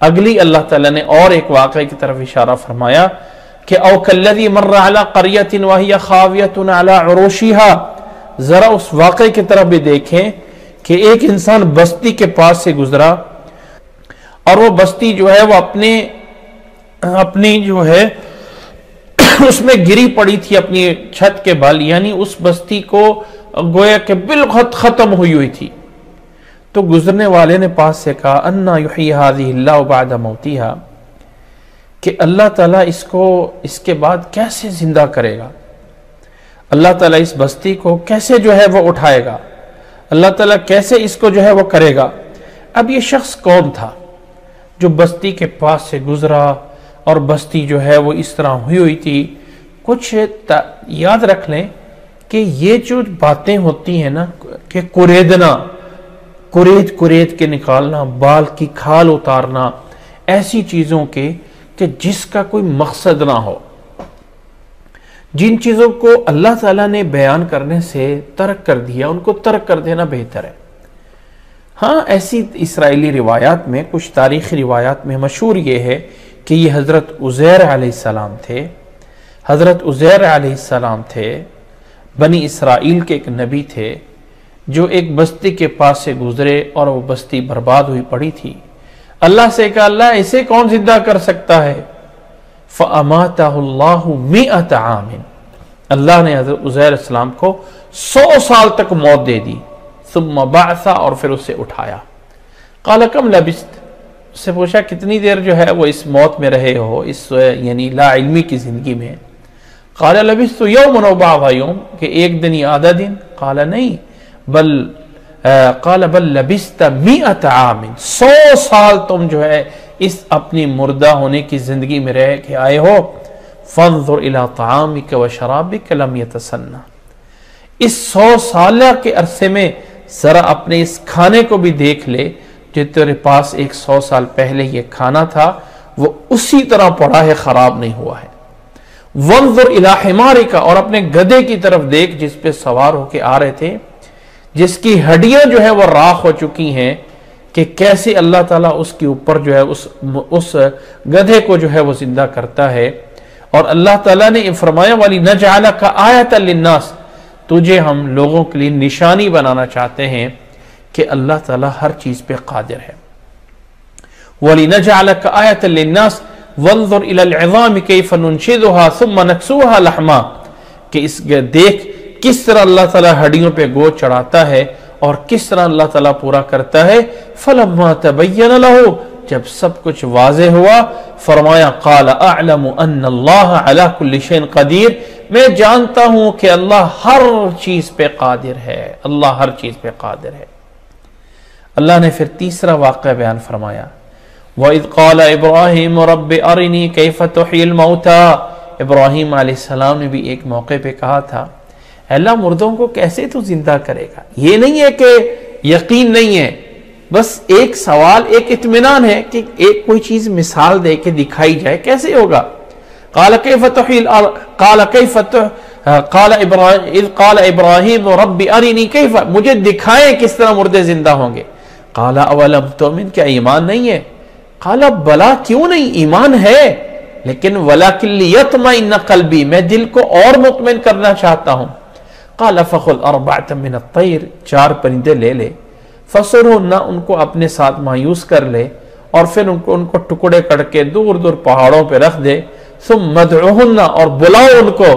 अगली अल्लाह ताला ने और एक वाक़े की तरफ़ इशारा फरमाया कि अवकल्लदी मर्रा अला करियतिन वाहिया खावियतुन अला उरूशिहा। जरा उस वाक़े की तरफ़ भी देखें कि एक इंसान बस्ती के पास से गुजरा और वो बस्ती जो है, वो अपने, अपनी जो है, उसमें गिरी पड़ी थी अपनी छत के बल। यानी उस बस्ती को गोया के बिल्कुल खत्म हुई हुई थी। तो गुजरने वाले ने पास से कहा, अन्ना युहीबाद मोतिहा। कि अल्लाह ताला इसको, इसके बाद कैसे ज़िंदा करेगा? अल्लाह ताला इस बस्ती को कैसे जो है वो उठाएगा? अल्लाह ताला कैसे इसको जो है वो करेगा? अब ये शख्स कौन था जो बस्ती के पास से गुजरा और बस्ती जो है वो इस तरह हुई हुई थी? कुछ याद रख लें कि ये जो बातें होती हैं ना, कि कुरेदना कुरेद कुरेद के निकालना, बाल की खाल उतारना, ऐसी चीज़ों के, कि जिसका कोई मकसद ना हो। जिन चीज़ों को अल्लाह ताला ने बयान करने से तर्क कर दिया, उनको तर्क कर देना बेहतर है। हाँ ऐसी इसराइली रिवायात में, कुछ तारीखी रिवायात में मशहूर ये है कि ये हज़रत उज़ैर आसमाम थे। हज़रत उज़ैर आसमाम थे, बनी इसराइल के एक नबी थे। जो एक बस्ती के पास से गुजरे और वो बस्ती बर्बाद हुई पड़ी थी। अल्लाह से कहा, अल्लाह, इसे कौन ज़िंदा कर सकता है? फ़मातामिन अल्लाह ने हज़रत उज़ैर को सौ साल तक मौत दे दी। सुम्मा बासा और फिर उसे उठाया। कालकम लबिस्त? से पूछा, कितनी देर जो है वो इस मौत में रहे हो? इस, यानी लाइलमी की ज़िंदगी में? काला लबिस तो यौ मनोबा भाइयों कि एक दिन या आधा दिन? काला, नहीं बल काला बल लबिस्त मीत आमिन। सौ साल तुम जो है इस अपनी मुर्दा होने की ज़िंदगी में रह के आए हो। फंजुर इला व शराबिक लम यतसन्ना। इस सौ साल के अरसे में ज़रा अपने इस खाने को भी देख ले, जो तेरे पास एक सौ साल पहले ये खाना था, वो उसी तरह पड़ा है, खराब नहीं हुआ है। वंजुर इलाहिमारी का और अपने गधे की तरफ़ देख, जिस पे सवार होके आ रहे थे। जिसकी हड्डियाँ जो है वो राख हो चुकी हैं कि कैसे अल्लाह ताला उसके ऊपर जो है उस उस गधे को जो है वो ज़िंदा करता है। और अल्लाह ताला ने फरमाया, वाली न जाला का आयत लिन्नास। तुझे हम लोगों के लिए निशानी बनाना चाहते हैं कि अल्लाह ताला हर चीज़ पे कादिर है। वली न जालक आयत लिन्नास, वंजुर इलाम कैफनुनशिदुहा सुम्मा नक्सुहा लहमा। कि इस देख किस तरह अल्लाह ताला हड्डियों पे गोद चढ़ाता है और किस तरह अल्लाह ताला पूरा करता है? फलम्मा तबयन लहू। जब सब कुछ वाजे हुआ, फरमाया, काल आलम अल्लाह कुल्ल शैन कदीर। मैं जानता हूँ कि अल्लाह हर चीज़ पे कादिर है। अल्लाह हर चीज़ पे कादिर है। अल्लाह ने फिर तीसरा वाक़ बयान फरमाया वद कौल इब्राहिम रब अरिनी कैफ़तुल मऊता इब्राहिम आसमाम ने भी एक मौके पे कहा था अल्लाह मुर्दों को कैसे तू ज़िंदा करेगा? ये नहीं है कि यकीन नहीं है। बस एक सवाल, एक इत्मीनान है कि एक कोई चीज़ मिसाल दे के दिखाई जाए, कैसे होगा? काल के फतुह काल इब्राहिम अरिनी मुझे दिखाए किस तरह मुर्दे ज़िंदा होंगे। काला अवलम क्या ईमान नहीं है? काला बला क्यों नहीं? ईमान है, लेकिन वला किलियत न कलबी, मैं दिल को और मुतमिन करना चाहता हूँ। काला फ़खुल अरबातमिन तैर, चार परिंदे ले ले। फसर ना उनको अपने साथ मायूस कर ले और फिर उनको उनको टुकड़े करके दूर दूर पहाड़ों पे रख दे। तुम मदना और बुलाओ उनको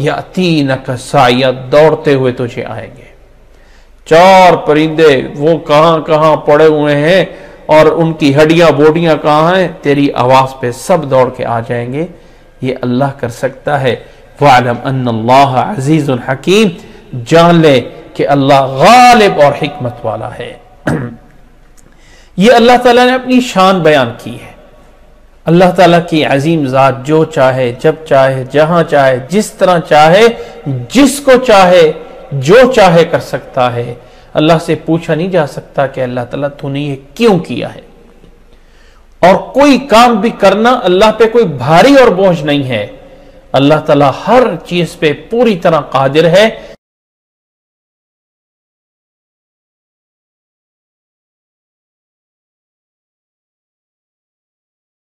या तीन कसायत दौड़ते हुए तुझे आएँगे। चार परिंदे, वो कहाँ कहाँ पड़े हुए हैं और उनकी हड्डियाँ बोडियाँ कहाँ हैं? तेरी आवाज़ पे सब दौड़ के आ जाएँगे। ये अल्लाह कर सकता है। वालम अज़ीज़ हकीम जान ले कि अल्लाह गालिब और हिकमत वाला है ये अल्लाह ताला ने अपनी शान बयान की है अल्लाह ताला की अजीम ज़ात जो चाहे जब चाहे जहाँ चाहे जिस तरह चाहे जिसको चाहे जो चाहे कर सकता है अल्लाह से पूछा नहीं जा सकता कि अल्लाह ताला तूने ये क्यों किया है और कोई काम भी करना अल्लाह पे कोई भारी और बोझ नहीं है अल्लाह ताला हर चीज़ पे पूरी तरह कादिर है।